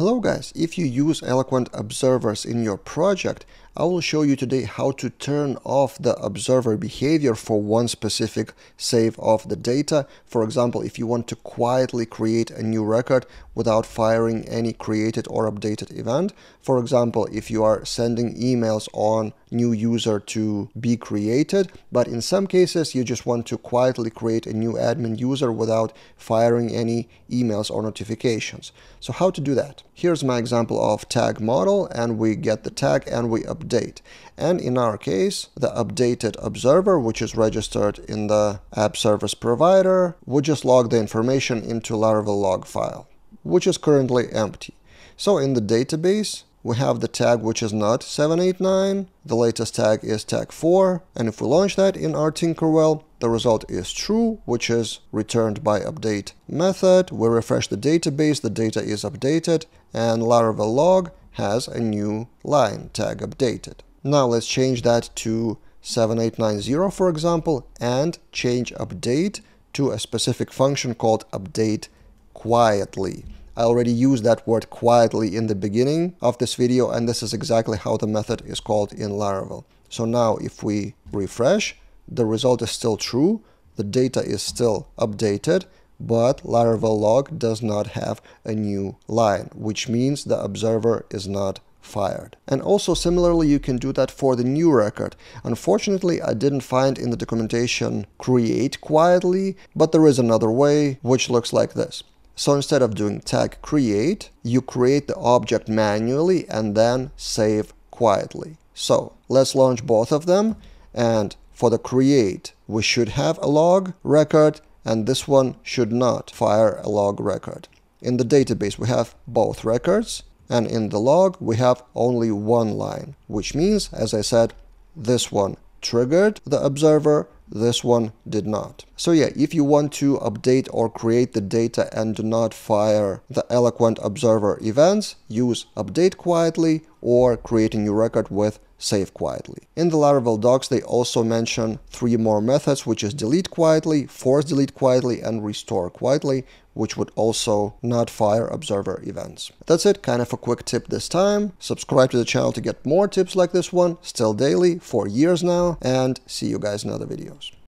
Hello guys, if you use Eloquent observers in your project, I will show you today how to turn off the observer behavior for one specific save of the data. For example, if you want to quietly create a new record without firing any created or updated event. For example, if you are sending emails on new user to be created, but in some cases you just want to quietly create a new admin user without firing any emails or notifications. So how to do that? Here's my example of tag model and we get the tag and we update. And in our case, the updated observer, which is registered in the app service provider, would just log the information into Laravel log file, which is currently empty. So in the database, we have the tag which is not 789, the latest tag is tag 4, and if we launch that in our Tinkerwell, the result is true, which is returned by update method. We refresh the database, the data is updated, and Laravel log has a new line tag updated. Now let's change that to 7890 for example and change update to a specific function called update quietly. I already used that word quietly in the beginning of this video and this is exactly how the method is called in Laravel. So now if we refresh, the result is still true, the data is still updated, but Laravel log does not have a new line, which means the observer is not fired. And also similarly, you can do that for the new record. Unfortunately, I didn't find in the documentation create quietly, but there is another way, which looks like this. So instead of doing tag create, you create the object manually and then save quietly. So let's launch both of them. And for the create, we should have a log record and this one should not fire a log record. In the database, we have both records and in the log, we have only one line, which means, as I said, this one triggered the observer this one did not. So yeah, if you want to update or create the data and do not fire the Eloquent Observer events, use update quietly or create a new record with save quietly. In the Laravel docs, they also mention three more methods, which is delete quietly, force delete quietly, and restore quietly, which would also not fire observer events. That's it, kind of a quick tip this time. Subscribe to the channel to get more tips like this one, still daily, for years now, and see you guys in other videos.